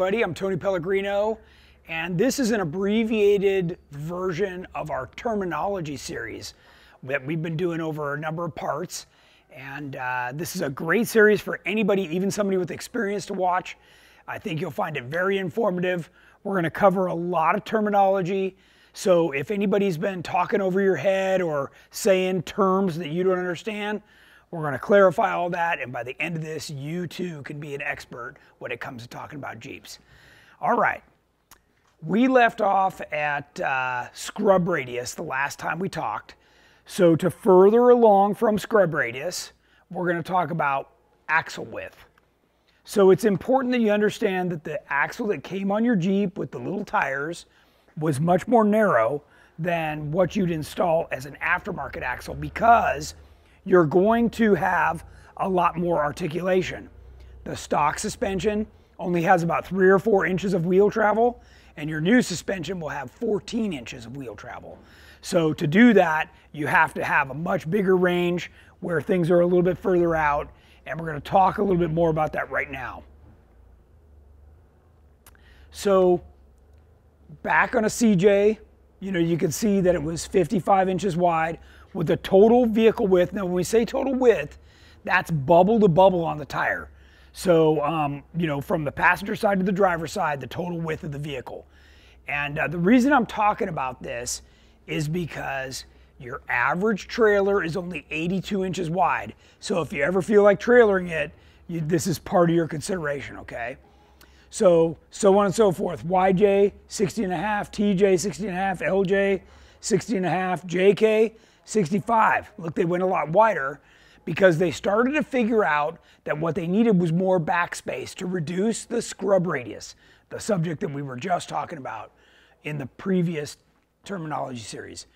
everybody. I'm Tony Pellegrino, and this is an abbreviated version of our terminology series that we've been doing over a number of parts. And uh, this is a great series for anybody, even somebody with experience to watch. I think you'll find it very informative. We're going to cover a lot of terminology. So if anybody's been talking over your head or saying terms that you don't understand, we're going to clarify all that, and by the end of this, you too can be an expert when it comes to talking about Jeeps. All right. We left off at uh, scrub radius the last time we talked. So to further along from scrub radius, we're going to talk about axle width. So it's important that you understand that the axle that came on your Jeep with the little tires was much more narrow than what you'd install as an aftermarket axle because you're going to have a lot more articulation. The stock suspension only has about three or four inches of wheel travel, and your new suspension will have 14 inches of wheel travel. So to do that, you have to have a much bigger range where things are a little bit further out, and we're gonna talk a little bit more about that right now. So back on a CJ, you know, you can see that it was 55 inches wide with the total vehicle width. Now, when we say total width, that's bubble to bubble on the tire. So, um, you know, from the passenger side to the driver's side, the total width of the vehicle. And uh, the reason I'm talking about this is because your average trailer is only 82 inches wide. So if you ever feel like trailering it, you, this is part of your consideration, okay? So, so on and so forth. YJ, 60 and a half, TJ, 60 and a half, LJ, 60 and a half, JK, 65. Look, they went a lot wider because they started to figure out that what they needed was more backspace to reduce the scrub radius, the subject that we were just talking about in the previous terminology series.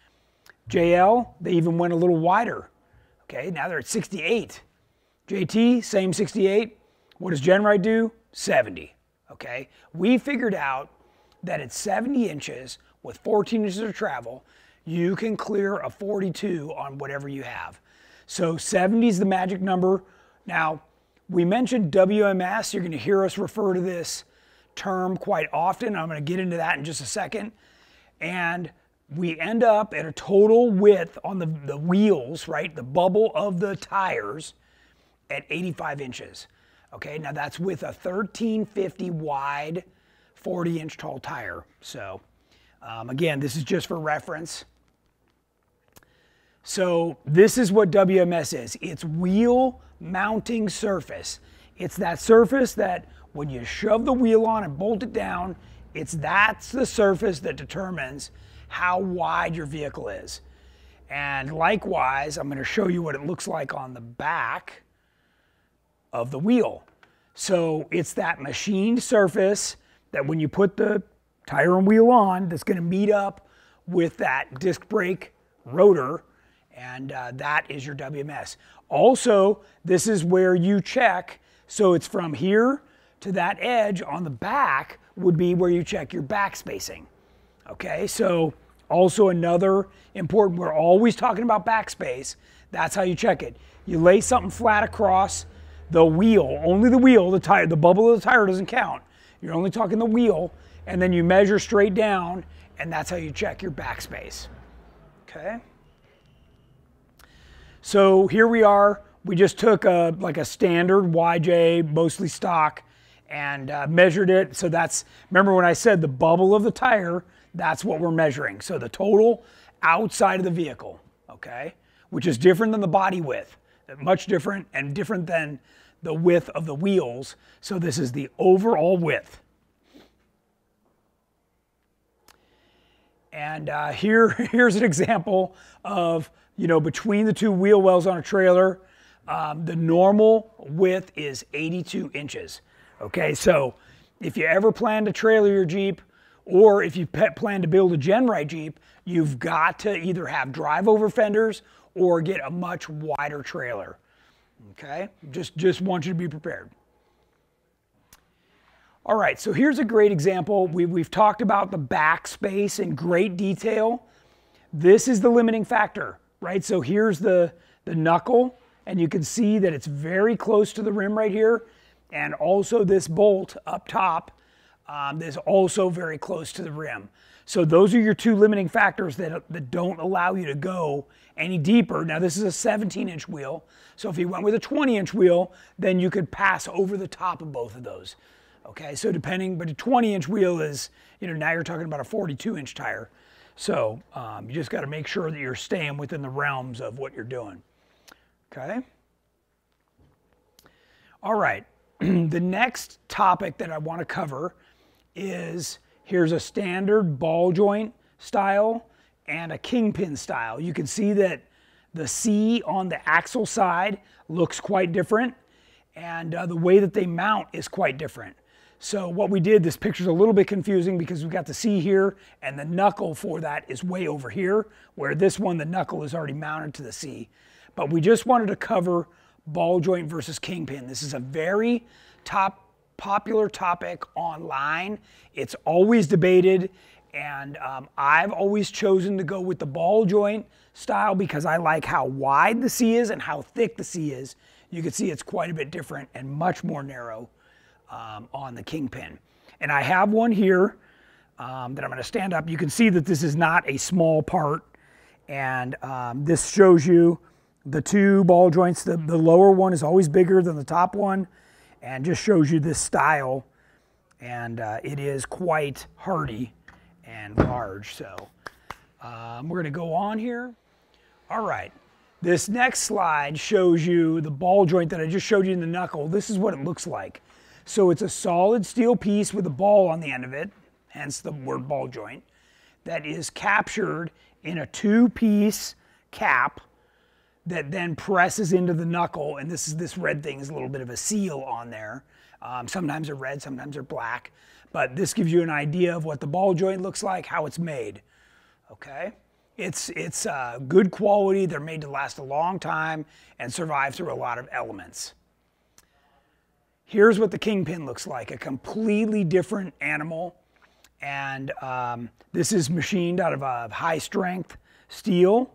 JL, they even went a little wider. Okay, now they're at 68. JT, same 68. What does GenRight do? 70. Okay, we figured out that at 70 inches with 14 inches of travel, you can clear a 42 on whatever you have. So 70 is the magic number. Now, we mentioned WMS. You're going to hear us refer to this term quite often. I'm going to get into that in just a second. And we end up at a total width on the, the wheels, right? The bubble of the tires at 85 inches. Okay, now that's with a 1350 wide, 40 inch tall tire. So, um, again, this is just for reference. So this is what WMS is. It's wheel mounting surface. It's that surface that when you shove the wheel on and bolt it down, it's that's the surface that determines how wide your vehicle is. And likewise, I'm going to show you what it looks like on the back of the wheel. So it's that machined surface that when you put the tire and wheel on, that's going to meet up with that disc brake rotor and uh, that is your WMS. Also, this is where you check, so it's from here to that edge on the back would be where you check your back spacing. Okay, so also another important, we're always talking about backspace. That's how you check it. You lay something flat across the wheel, only the wheel, the tire, the bubble of the tire doesn't count. You're only talking the wheel, and then you measure straight down, and that's how you check your backspace. Okay? So here we are. We just took a like a standard YJ, mostly stock, and uh, measured it. So that's, remember when I said the bubble of the tire, that's what we're measuring. So the total outside of the vehicle, okay? Which is different than the body width, much different and different than the width of the wheels. So this is the overall width. And uh, here, here's an example of you know, between the two wheel wells on a trailer, um, the normal width is 82 inches. Okay, so if you ever plan to trailer your Jeep, or if you plan to build a GenRight Jeep, you've got to either have drive over fenders or get a much wider trailer. Okay, just, just want you to be prepared. All right, so here's a great example. We, we've talked about the back space in great detail. This is the limiting factor right? So here's the, the knuckle, and you can see that it's very close to the rim right here. And also this bolt up top um, that's also very close to the rim. So those are your two limiting factors that, that don't allow you to go any deeper. Now this is a 17 inch wheel. So if you went with a 20 inch wheel, then you could pass over the top of both of those. Okay, so depending, but a 20 inch wheel is, you know, now you're talking about a 42 inch tire. So um, you just got to make sure that you're staying within the realms of what you're doing. Okay. All right. the next topic that I want to cover is here's a standard ball joint style and a kingpin style. You can see that the C on the axle side looks quite different and uh, the way that they mount is quite different. So what we did, this picture's a little bit confusing because we've got the C here and the knuckle for that is way over here, where this one, the knuckle is already mounted to the C. But we just wanted to cover ball joint versus kingpin. This is a very top popular topic online. It's always debated and um, I've always chosen to go with the ball joint style because I like how wide the C is and how thick the C is. You can see it's quite a bit different and much more narrow um, on the kingpin. And I have one here um, that I'm going to stand up. You can see that this is not a small part. And um, this shows you the two ball joints. The, the lower one is always bigger than the top one and just shows you this style. And uh, it is quite hardy and large. So um, we're going to go on here. All right. This next slide shows you the ball joint that I just showed you in the knuckle. This is what it looks like. So it's a solid steel piece with a ball on the end of it, hence the word ball joint, that is captured in a two-piece cap that then presses into the knuckle. And this is this red thing is a little bit of a seal on there. Um, sometimes they're red, sometimes they're black. But this gives you an idea of what the ball joint looks like, how it's made. Okay? It's, it's uh, good quality. They're made to last a long time and survive through a lot of elements. Here's what the kingpin looks like, a completely different animal. And um, this is machined out of a high strength steel.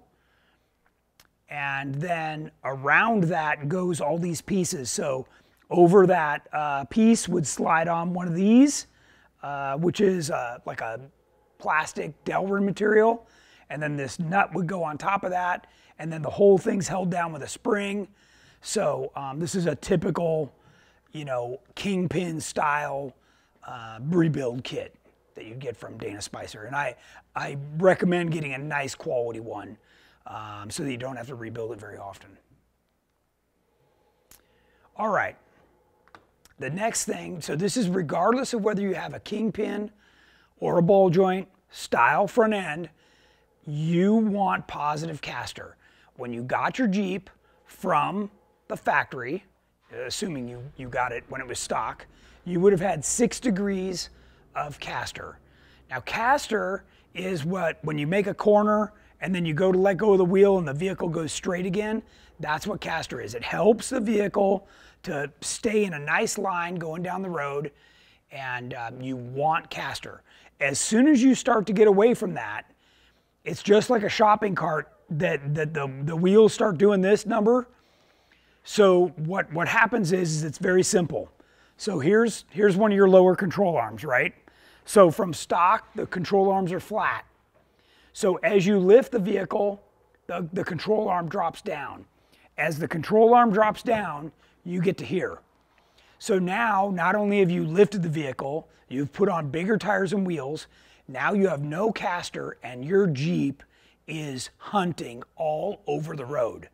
And then around that goes all these pieces. So over that uh, piece would slide on one of these, uh, which is uh, like a plastic Delrin material. And then this nut would go on top of that. And then the whole thing's held down with a spring. So um, this is a typical you know, kingpin style uh, rebuild kit that you get from Dana Spicer. And I, I recommend getting a nice quality one um, so that you don't have to rebuild it very often. All right. The next thing, so this is regardless of whether you have a kingpin or a ball joint style front end, you want positive caster. When you got your Jeep from the factory, assuming you, you got it when it was stock, you would have had six degrees of caster. Now caster is what, when you make a corner and then you go to let go of the wheel and the vehicle goes straight again, that's what caster is. It helps the vehicle to stay in a nice line going down the road and um, you want caster. As soon as you start to get away from that, it's just like a shopping cart that, that the, the wheels start doing this number so what, what happens is, is it's very simple. So here's, here's one of your lower control arms, right? So from stock, the control arms are flat. So as you lift the vehicle, the, the control arm drops down. As the control arm drops down, you get to here. So now, not only have you lifted the vehicle, you've put on bigger tires and wheels, now you have no caster and your Jeep is hunting all over the road.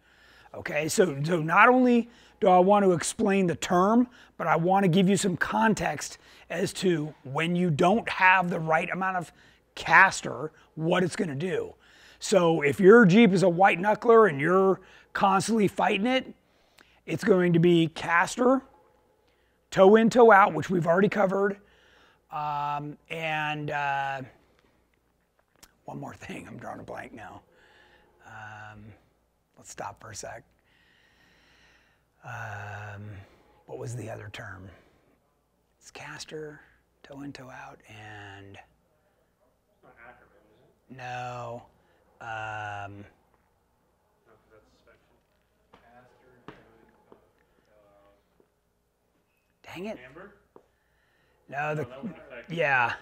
Okay, so, so not only do I want to explain the term, but I want to give you some context as to when you don't have the right amount of caster, what it's going to do. So if your Jeep is a white knuckler and you're constantly fighting it, it's going to be caster, toe in, toe out, which we've already covered, um, and uh, one more thing, I'm drawing a blank now. Um, Let's stop for a sec. Um, what was the other term? It's caster, toe in, toe out, and. Not Ackerman, is it? No. Um, That's section. Scaster. So Dang it. Amber? No, the would yeah.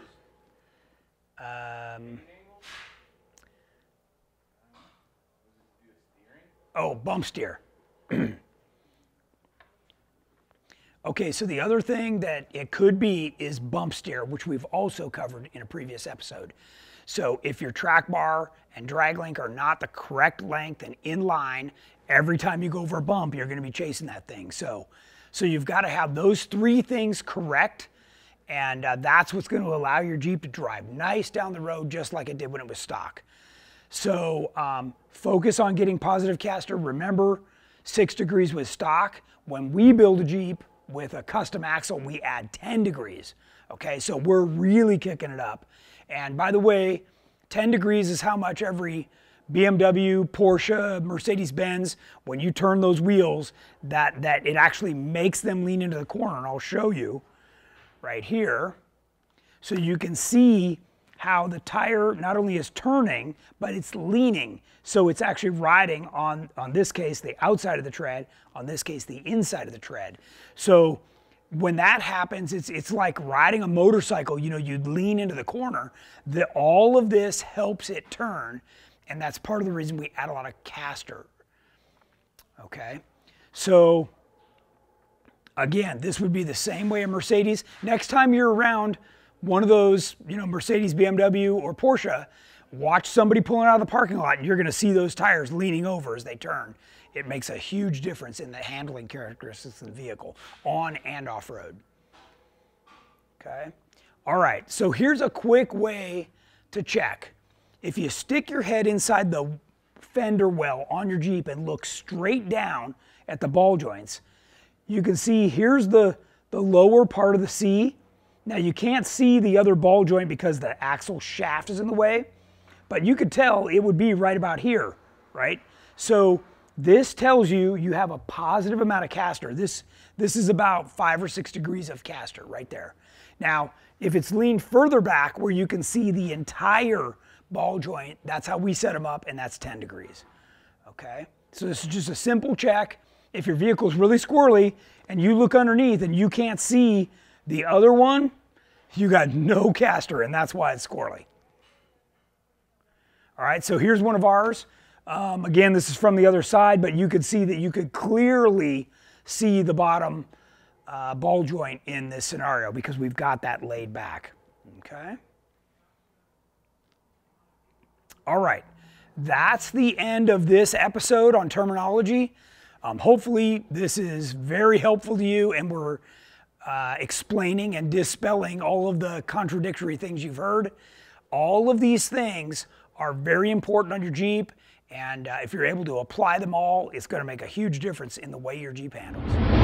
Um, oh, bump steer. okay, so the other thing that it could be is bump steer, which we've also covered in a previous episode. So if your track bar and drag link are not the correct length and in line, every time you go over a bump, you're going to be chasing that thing. So, so you've got to have those three things correct and uh, that's what's going to allow your Jeep to drive nice down the road just like it did when it was stock. So um, focus on getting positive caster. Remember, six degrees with stock. When we build a Jeep with a custom axle, we add 10 degrees. Okay, so we're really kicking it up. And by the way, 10 degrees is how much every BMW, Porsche, Mercedes-Benz, when you turn those wheels, that, that it actually makes them lean into the corner. And I'll show you right here. So you can see how the tire not only is turning, but it's leaning. So it's actually riding on, on this case, the outside of the tread, on this case, the inside of the tread. So when that happens, it's, it's like riding a motorcycle. You know, you lean into the corner. The, all of this helps it turn. And that's part of the reason we add a lot of caster. Okay. So Again, this would be the same way a Mercedes. Next time you're around one of those, you know, Mercedes, BMW, or Porsche, watch somebody pulling out of the parking lot and you're going to see those tires leaning over as they turn. It makes a huge difference in the handling characteristics of the vehicle on and off road. Okay. All right. So here's a quick way to check. If you stick your head inside the fender well on your Jeep and look straight down at the ball joints, you can see here's the, the lower part of the C. Now you can't see the other ball joint because the axle shaft is in the way, but you could tell it would be right about here, right? So this tells you you have a positive amount of caster. This, this is about five or six degrees of caster right there. Now, if it's leaned further back where you can see the entire ball joint, that's how we set them up and that's 10 degrees, okay? So this is just a simple check if your vehicle is really squirrely and you look underneath and you can't see the other one, you got no caster and that's why it's squirrely. All right, so here's one of ours. Um, again, this is from the other side, but you could see that you could clearly see the bottom uh, ball joint in this scenario because we've got that laid back, okay? All right, that's the end of this episode on terminology. Um, hopefully, this is very helpful to you, and we're uh, explaining and dispelling all of the contradictory things you've heard. All of these things are very important on your Jeep, and uh, if you're able to apply them all, it's going to make a huge difference in the way your Jeep handles.